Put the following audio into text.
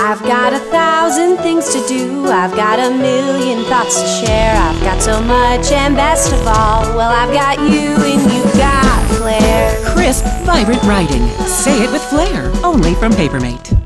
I've got a thousand things to do. I've got a million thoughts to share. I've got so much, and best of all, well, I've got you and you've got flair. Crisp, vibrant writing. Say it with flair. Only from Papermate.